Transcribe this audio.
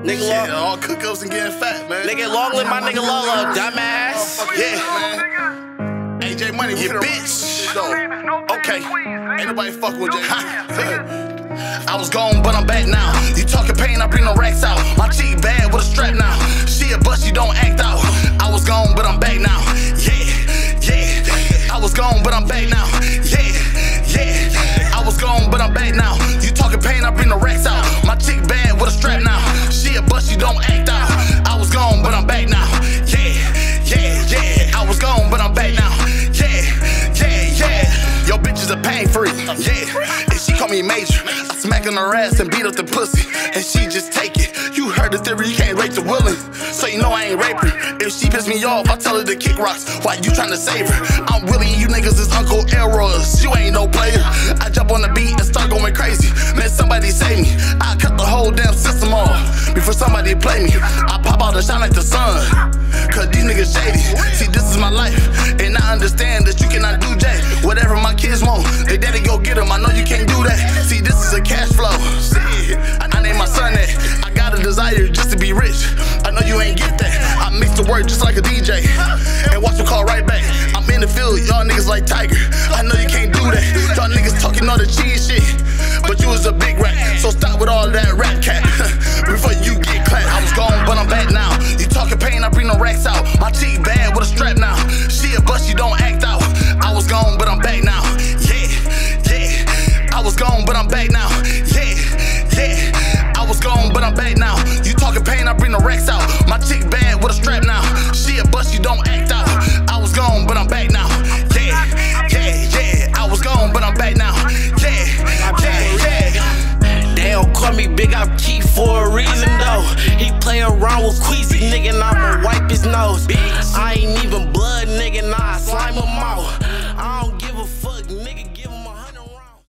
Nigga Shit, long, all cookups and getting fat, man. nigga long live my nigga Lolo, dumbass. Yeah, man. AJ Money, you bitch. Though. Okay, ain't nobody fucking with J. I was gone, but I'm back now. You talking pain, I bring the racks out. My cheek bad with a strap now. She a bust, she don't act out. I was gone, but I'm back now. Yeah, yeah. I was gone, but I'm back now. Yeah, and she call me major. I smack on her ass and beat up the pussy, and she just take it. You heard the theory, you can't rape the willing, so you know I ain't her. If she piss me off, I tell her to kick rocks. Why you tryna save her? I'm Willie, you niggas is Uncle Elroy's. You ain't no player. I jump on the beat and start going crazy. Man, somebody save me. I cut the whole damn system off before somebody play me. I pop out and shine like the sun. Cause these niggas shady. See, this is my life. And I understand that you cannot do my they daddy go get them. I know you can't do that. See, this is a cash flow. Shit, I, named my son that. I got a desire just to be rich. I know you ain't get that. I mix the word just like a DJ. And watch them call right back. I'm in the field, y'all niggas like Tiger. I know you can't do that. Y'all niggas talking all the cheese shit. But you was a big rat. So stop with all that rap cat. Before you get clapped. I was gone, but I'm back now. You talking pain, I bring the racks out. My cheek bad with a strap now. She a bust, she don't act back now. You talking pain, I bring the racks out. My chick bad with a strap now. She a bust, she don't act out. I was gone, but I'm back now. Yeah, yeah, yeah. I was gone, but I'm back now. Yeah, yeah, yeah. They don't call me big, I'm key for a reason though. He play around with Queasy, nigga, and I'ma wipe his nose. I ain't even